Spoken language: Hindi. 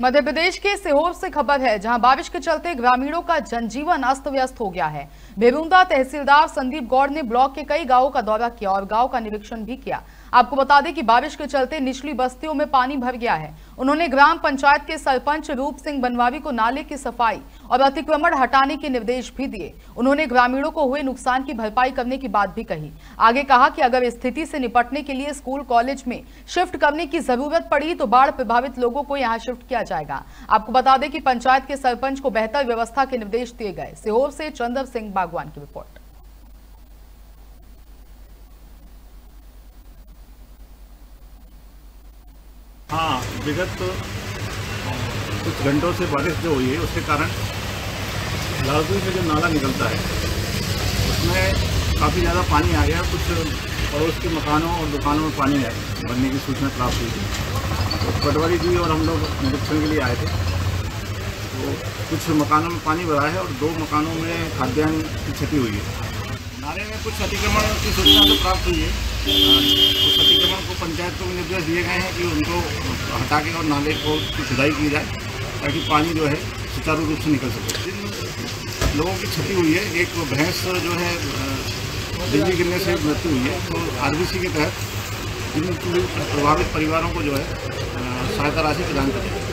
मध्य प्रदेश के सीहोर से खबर है, जहाँ बारिश के चलते ग्रामीणों का जनजीवन अस्त व्यस्त हो गया है। बेबुंदा तहसीलदार संदीप गौड़ ने ब्लॉक के कई गाँवों का दौरा किया और गाँव का निरीक्षण भी किया। आपको बता दें कि बारिश के चलते निचली बस्तियों में पानी भर गया है उन्होंने ग्राम पंचायत के सरपंच रूप सिंह बनवावी को नाले की सफ़ाई और अतिक्रमण हटाने के निर्देश भी दिए। उन्होंने ग्रामीणों को हुए नुकसान की भरपाई करने की बात भी कही। आगे कहा कि अगर स्थिति से निपटने के लिए स्कूल, कॉलेज में शिफ्ट करने की ज़रूरत पड़ी तो बाढ़ प्रभावित लोगों को यहाँ शिफ्ट किया जाएगा। आपको बता दें कि पंचायत के सरपंच को बेहतर व्यवस्था के निर्देश दिए गए। सीहोर से चंद्र सिंह बागवान की रिपोर्ट हाँ विगत कुछ घंटों से बारिश जो हुई है, उसके कारण लालपुर से जो नाला निकलता है, उसमें काफ़ी ज़्यादा पानी आ गया। कुछ पड़ोस के मकानों और दुकानों में पानी है बनने की सूचना प्राप्त हुई थी। तो पटवारी जी और हम लोग निरीक्षण के लिए आए थे। तो कुछ मकानों में पानी भरा है और दो मकानों में खाद्यान्न की क्षति हुई है। नाले में कुछ अतिक्रमण की सूचना तो प्राप्त हुई है। उस अतिक्रमण को पंचायत को निर्देश दिए गए हैं कि उनको हटा के और नाले को की खुदाई की जाए ताकि पानी जो है सुचारू रूप से निकल सके। जिन लोगों की क्षति हुई है। एक भैंस जो है बिजली गिरने से मृत्यु हुई है। तो आरबीसी के तहत जिन प्रभावित परिवारों को जो है सहायता राशि प्रदान करेगी